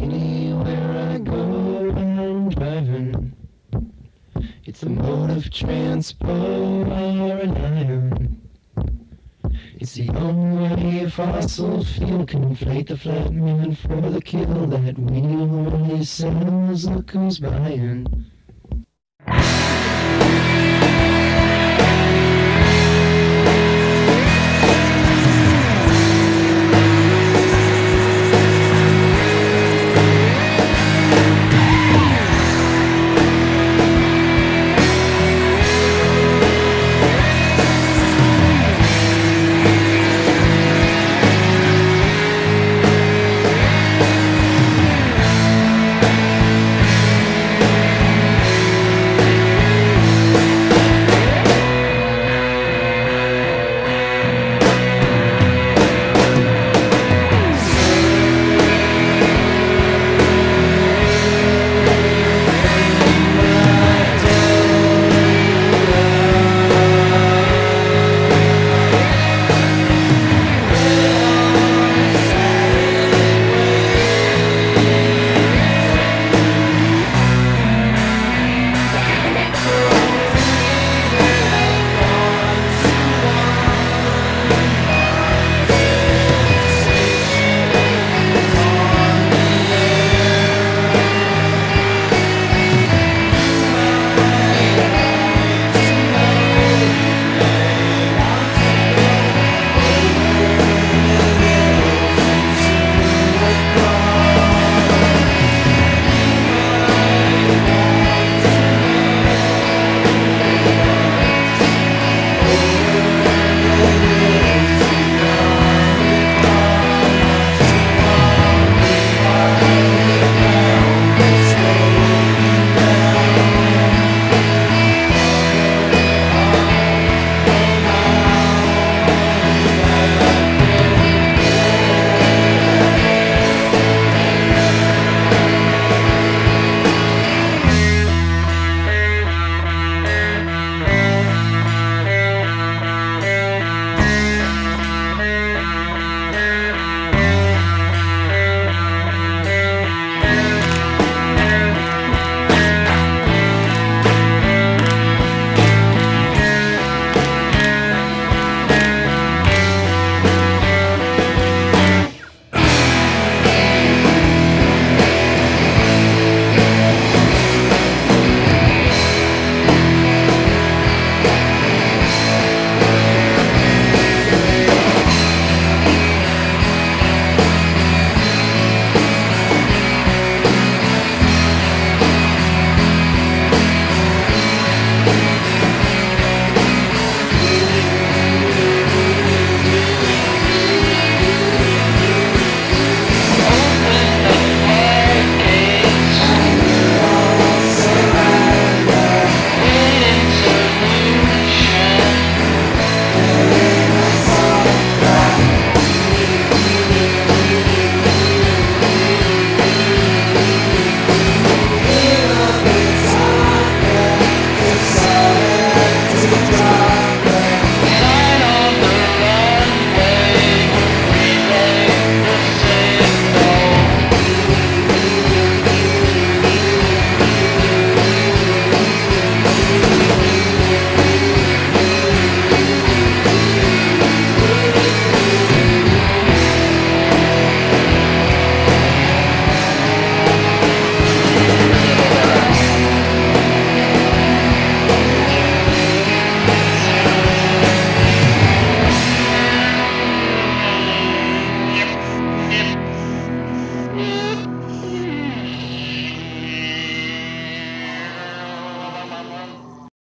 Anywhere I go, I'm driving. It's the mode of transport or an iron. It's the only way fossil fuel can inflate the flat man for the kill. That wheel only sells look who's buying.